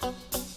Música